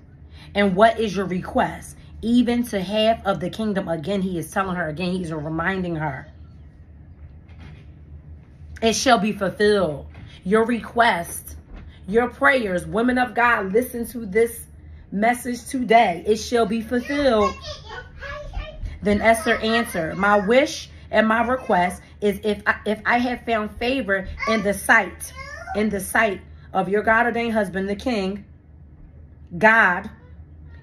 And what is your request? Even to half of the kingdom. Again, he is telling her, again, he's reminding her it shall be fulfilled. Your request, your prayers, women of God, listen to this message today. It shall be fulfilled. Then Esther answered, My wish and my request is if I, if I have found favor in the sight, in the sight of your God ordained husband, the king, God,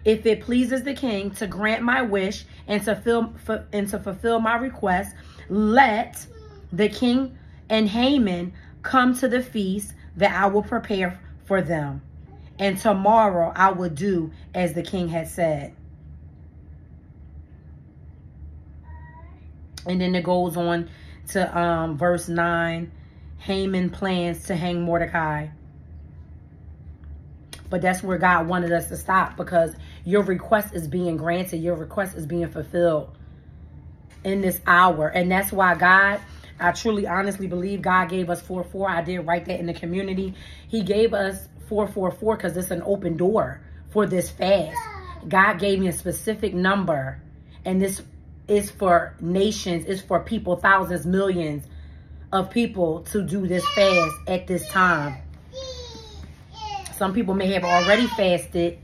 if it pleases the king to grant my wish and to fill and to fulfill my request, let the king and Haman come to the feast that I will prepare for them. And tomorrow I will do as the king had said. And then it goes on to um, verse 9. Haman plans to hang Mordecai. But that's where God wanted us to stop because your request is being granted. Your request is being fulfilled in this hour. And that's why God I truly, honestly believe God gave us 4-4. I did write that in the community. He gave us 444 because it's an open door for this fast. God gave me a specific number. And this is for nations. It's for people, thousands, millions of people to do this fast at this time. Some people may have already fasted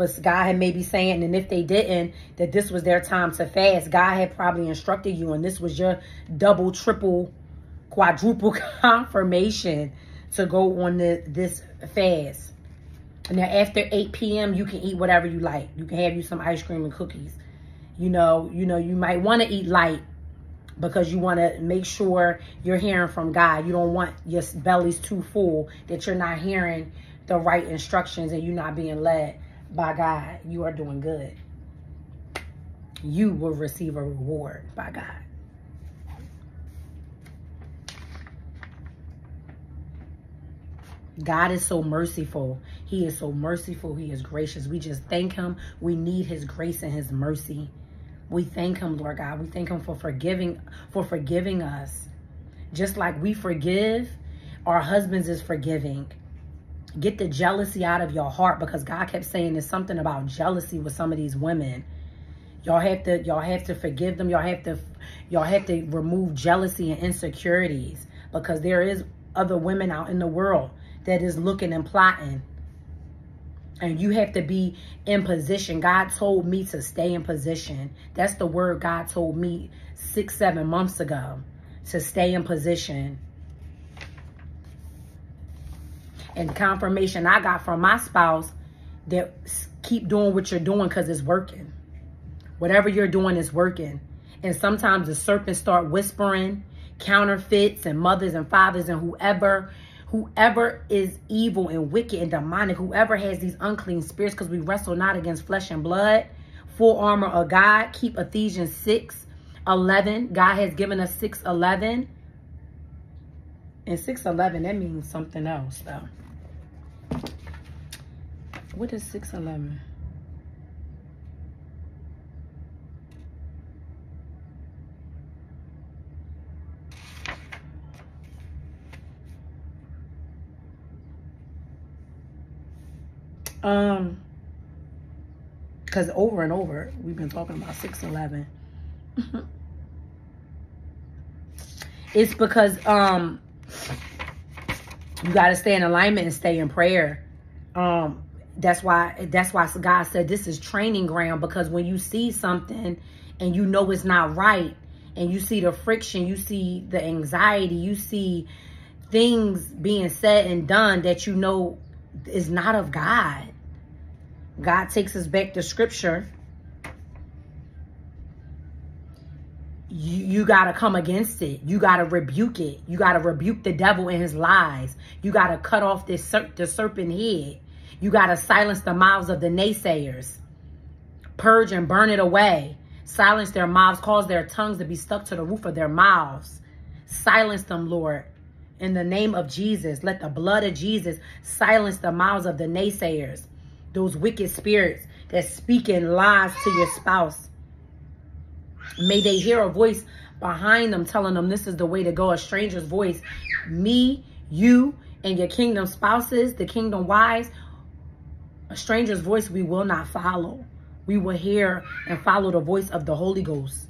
but God had maybe saying, and if they didn't, that this was their time to fast. God had probably instructed you, and this was your double, triple, quadruple [LAUGHS] confirmation to go on the, this fast. Now, after 8 p.m., you can eat whatever you like. You can have you some ice cream and cookies. You know, you know, you might want to eat light because you want to make sure you're hearing from God. You don't want your belly's too full that you're not hearing the right instructions and you're not being led by God, you are doing good. You will receive a reward by God. God is so merciful. He is so merciful. He is gracious. We just thank him. We need his grace and his mercy. We thank him, Lord God. We thank him for forgiving for forgiving us Just like we forgive, our husbands is forgiving. Get the jealousy out of your heart because God kept saying there's something about jealousy with some of these women. Y'all have to y'all have to forgive them. Y'all have to y'all have to remove jealousy and insecurities because there is other women out in the world that is looking and plotting. And you have to be in position. God told me to stay in position. That's the word God told me six, seven months ago. To stay in position. And confirmation I got from my spouse that keep doing what you're doing because it's working. Whatever you're doing is working. And sometimes the serpents start whispering counterfeits and mothers and fathers and whoever whoever is evil and wicked and demonic, whoever has these unclean spirits, because we wrestle not against flesh and blood, full armor of God, keep Ephesians 6, 11. God has given us 6, 11. And 6, 11, that means something else, though. What is 6, 11? Um, because over and over we've been talking about 611. [LAUGHS] it's because um you got to stay in alignment and stay in prayer. Um, that's why that's why God said this is training ground because when you see something and you know it's not right and you see the friction, you see the anxiety, you see things being said and done that you know is not of God. God takes us back to scripture. You, you got to come against it. You got to rebuke it. You got to rebuke the devil and his lies. You got to cut off this ser the serpent head. You got to silence the mouths of the naysayers. Purge and burn it away. Silence their mouths. Cause their tongues to be stuck to the roof of their mouths. Silence them, Lord. In the name of Jesus, let the blood of Jesus silence the mouths of the naysayers those wicked spirits that speaking lies to your spouse. May they hear a voice behind them telling them this is the way to go, a stranger's voice. Me, you, and your kingdom spouses, the kingdom wives, a stranger's voice we will not follow. We will hear and follow the voice of the Holy Ghost.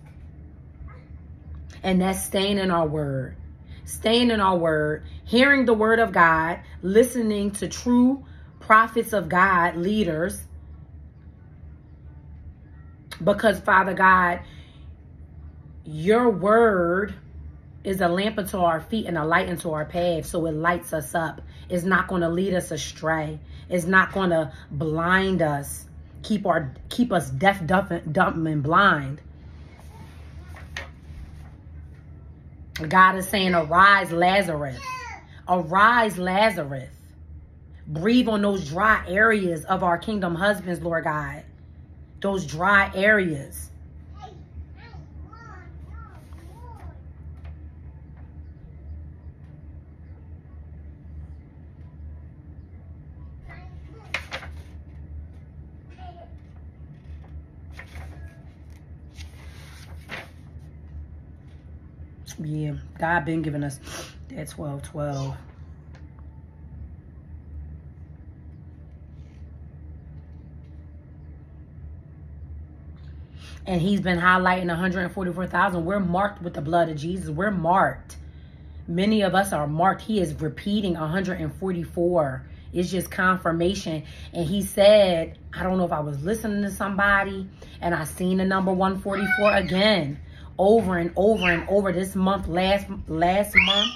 And that's staying in our word. Staying in our word, hearing the word of God, listening to true prophets of God, leaders. Because, Father God, your word is a lamp unto our feet and a light unto our path. So it lights us up. It's not going to lead us astray. It's not going to blind us. Keep our keep us deaf, dumb, dumb, and blind. God is saying, arise, Lazarus. Arise, Lazarus. Breathe on those dry areas of our kingdom husbands, Lord God. Those dry areas. Yeah, God been giving us that 12, 12. and he's been highlighting 144,000. We're marked with the blood of Jesus. We're marked. Many of us are marked. He is repeating 144. It's just confirmation. And he said, I don't know if I was listening to somebody and I seen the number 144 again over and over and over this month, last last month.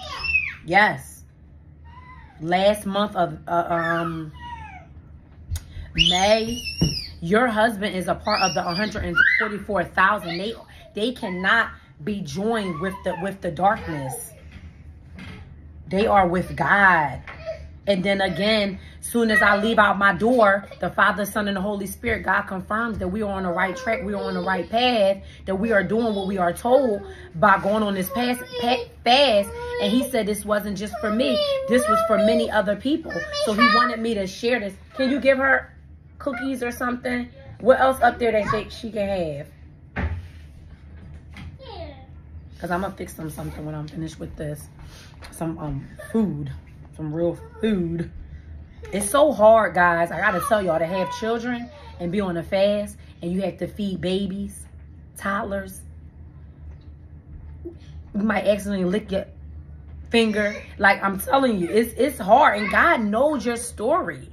Yes. Last month of uh, um May your husband is a part of the 144,000. They they cannot be joined with the with the darkness. They are with God. And then again, soon as I leave out my door, the Father, Son, and the Holy Spirit, God confirms that we are on the right track. We are on the right path. That we are doing what we are told by going on this past, fast. And he said this wasn't just for me. This was for many other people. So he wanted me to share this. Can you give her cookies or something? What else up there they think she can have? Because I'm going to fix them something when I'm finished with this. some um food, some real food. It's so hard, guys. I gotta tell y'all to have children and be on a fast and you have to feed babies, toddlers. You might accidentally lick your finger. Like I'm telling you, it's it's hard. And God knows your story.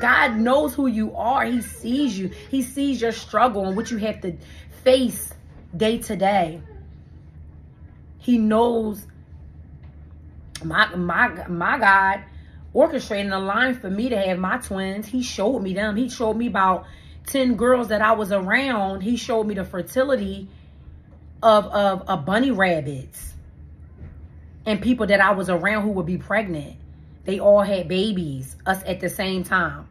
God knows who you are. He sees you. He sees your struggle and what you have to face day to day. He knows my my my God orchestrating a line for me to have my twins. He showed me them. He showed me about 10 girls that I was around. He showed me the fertility of of, of bunny rabbits and people that I was around who would be pregnant. They all had babies, us at the same time.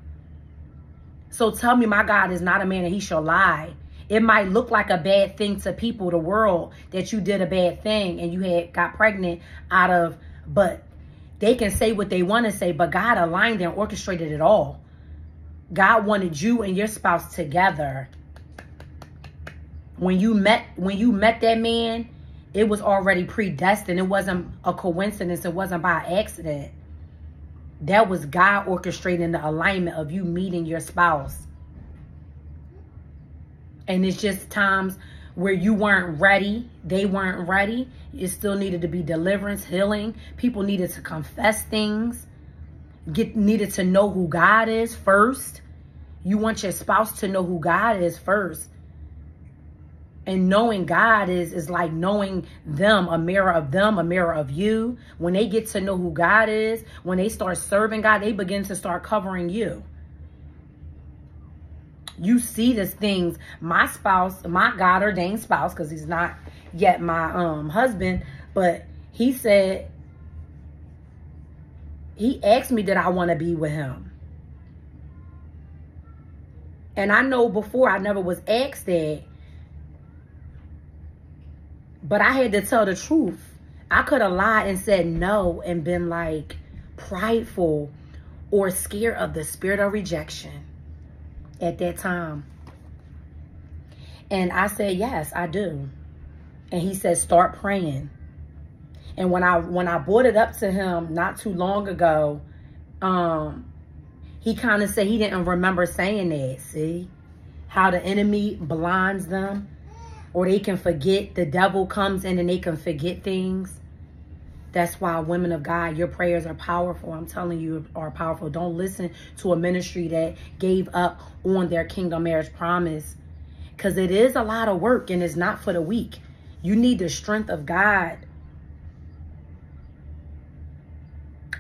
So tell me my God is not a man that he shall lie. It might look like a bad thing to people, the world, that you did a bad thing and you had got pregnant out of, but they can say what they want to say, but God aligned and orchestrated it all. God wanted you and your spouse together. When you met, when you met that man, it was already predestined. It wasn't a coincidence. It wasn't by accident. That was God orchestrating the alignment of you meeting your spouse. And it's just times where you weren't ready, they weren't ready. It still needed to be deliverance, healing. People needed to confess things, get needed to know who God is first. You want your spouse to know who God is first. And knowing God is, is like knowing them, a mirror of them, a mirror of you. When they get to know who God is, when they start serving God, they begin to start covering you. You see these things. My spouse, my God ordained spouse, because he's not yet my um husband, but he said, he asked me that I want to be with him. And I know before I never was asked that, but I had to tell the truth. I could have lied and said no and been like prideful or scared of the spirit of rejection at that time. And I said, yes, I do. And he said, start praying. And when I when I brought it up to him not too long ago, um, he kind of said he didn't remember saying that. See how the enemy blinds them or they can forget. The devil comes in and they can forget things. That's why women of God, your prayers are powerful. I'm telling you are powerful. Don't listen to a ministry that gave up on their kingdom marriage promise because it is a lot of work and it's not for the weak. You need the strength of God.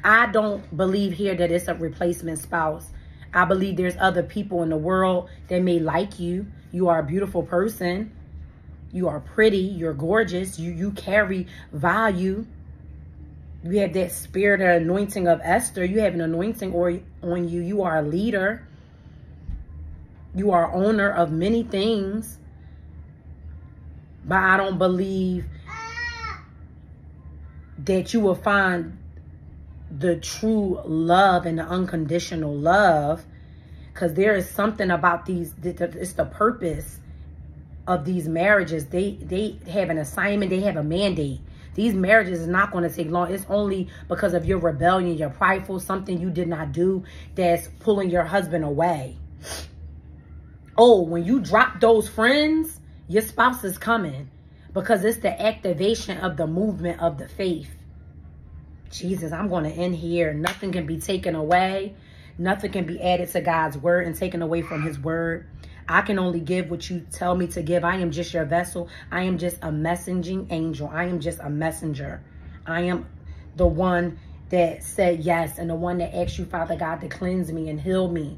I don't believe here that it's a replacement spouse. I believe there's other people in the world that may like you. You are a beautiful person. You are pretty. You're gorgeous. You, you carry value. You have that spirit of anointing of Esther. You have an anointing or, on you. You are a leader. You are owner of many things. But I don't believe that you will find the true love and the unconditional love because there is something about these it's the purpose of these marriages they they have an assignment they have a mandate these marriages is not going to take long it's only because of your rebellion your prideful something you did not do that's pulling your husband away oh when you drop those friends your spouse is coming because it's the activation of the movement of the faith Jesus, I'm going to end here. Nothing can be taken away. Nothing can be added to God's word and taken away from his word. I can only give what you tell me to give. I am just your vessel. I am just a messaging angel. I am just a messenger. I am the one that said yes and the one that asked you, Father God, to cleanse me and heal me.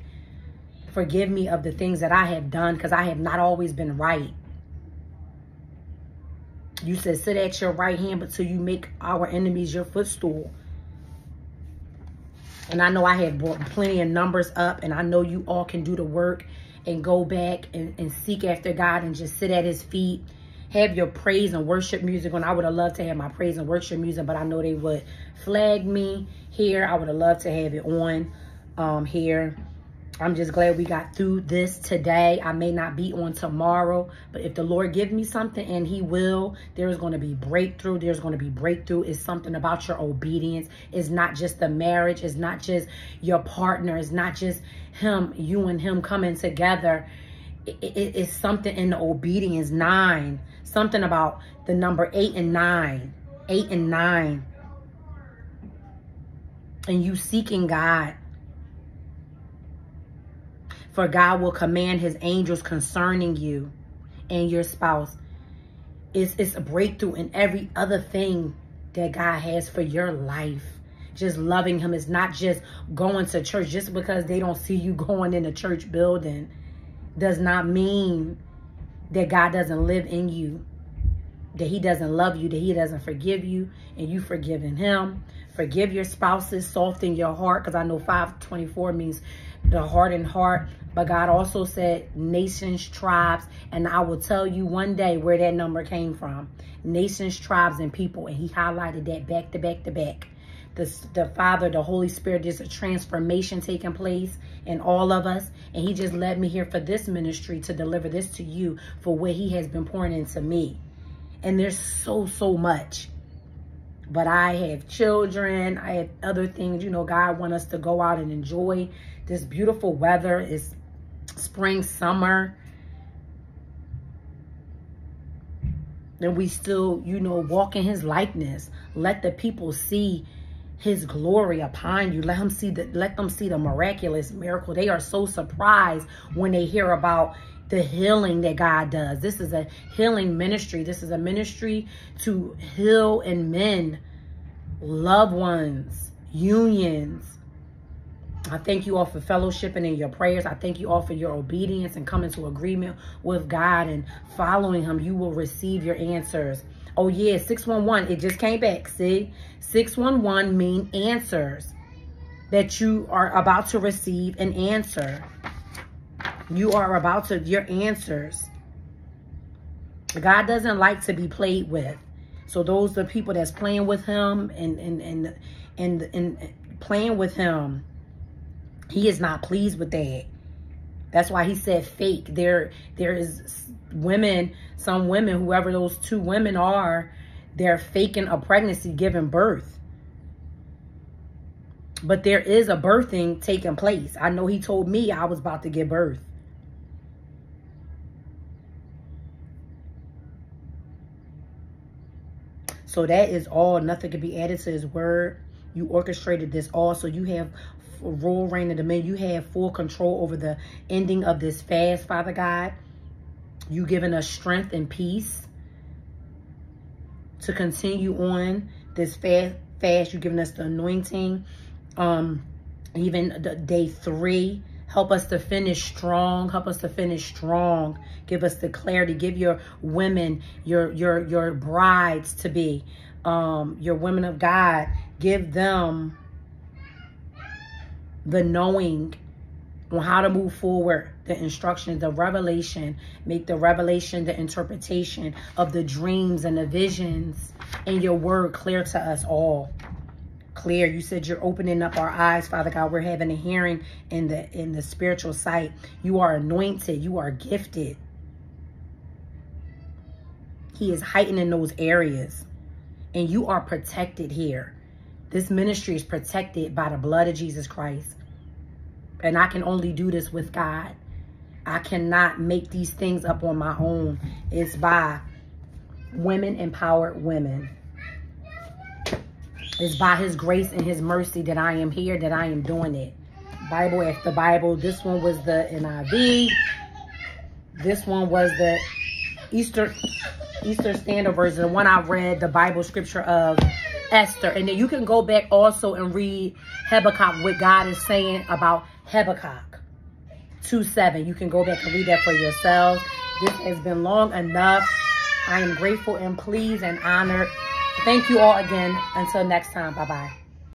Forgive me of the things that I have done because I have not always been right. You said, sit at your right hand until you make our enemies your footstool. And I know I have brought plenty of numbers up and I know you all can do the work and go back and, and seek after God and just sit at his feet. Have your praise and worship music on. I would have loved to have my praise and worship music, but I know they would flag me here. I would have loved to have it on um, here. I'm just glad we got through this today. I may not be on tomorrow, but if the Lord give me something and he will, there's going to be breakthrough. There's going to be breakthrough. It's something about your obedience. It's not just the marriage. It's not just your partner. It's not just him, you and him coming together. It, it, it's something in the obedience. Nine. Something about the number eight and nine. Eight and nine. And you seeking God for God will command his angels concerning you and your spouse. It's, it's a breakthrough in every other thing that God has for your life. Just loving him is not just going to church. Just because they don't see you [LAUGHS] going in a church building does not mean that God doesn't live in you, that he doesn't love you, that he doesn't forgive you, and you forgiving him. Forgive your spouses, soften your heart, because I know 524 means the hardened heart. But God also said nations, tribes, and I will tell you one day where that number came from. Nations, tribes, and people. And he highlighted that back to back to back. The, the Father, the Holy Spirit, there's a transformation taking place in all of us. And he just led me here for this ministry to deliver this to you for what he has been pouring into me. And there's so, so much. But I have children. I have other things. You know, God want us to go out and enjoy this beautiful weather. is spring, summer. And we still, you know, walk in his likeness. Let the people see his glory upon you. Let them see the let them see the miraculous miracle. They are so surprised when they hear about the healing that God does. This is a healing ministry. This is a ministry to heal and mend loved ones, unions, I thank you all for fellowshipping in your prayers. I thank you all for your obedience and coming to agreement with God and following him. You will receive your answers. Oh yeah, 611, it just came back. See, 611 mean answers that you are about to receive an answer. You are about to, your answers. God doesn't like to be played with. So those are people that's playing with him and, and, and, and, and playing with him he is not pleased with that. That's why he said fake. There, there is women, some women, whoever those two women are, they're faking a pregnancy, giving birth. But there is a birthing taking place. I know he told me I was about to give birth. So that is all. Nothing can be added to his word. You orchestrated this all. So you have rule, reign, and dominion. You have full control over the ending of this fast, Father God. You giving us strength and peace to continue on this fast. Fast, you giving us the anointing. Um, even the day three, help us to finish strong. Help us to finish strong. Give us the clarity. Give your women, your your your brides to be, um, your women of God. Give them the knowing on how to move forward, the instruction, the revelation, make the revelation, the interpretation of the dreams and the visions in your word clear to us all. Clear. You said you're opening up our eyes, Father God. We're having a hearing in the in the spiritual sight. You are anointed. You are gifted. He is heightening those areas. And you are protected here. This ministry is protected by the blood of Jesus Christ. And I can only do this with God. I cannot make these things up on my own. It's by women empowered women. It's by his grace and his mercy that I am here, that I am doing it. Bible after Bible. This one was the NIV. This one was the Easter Easter Standard Version, the one I read, the Bible scripture of Esther. And then you can go back also and read Habakkuk, what God is saying about Habakkuk 2.7. You can go back and read that for yourselves. This has been long enough. I am grateful and pleased and honored. Thank you all again. Until next time. Bye-bye.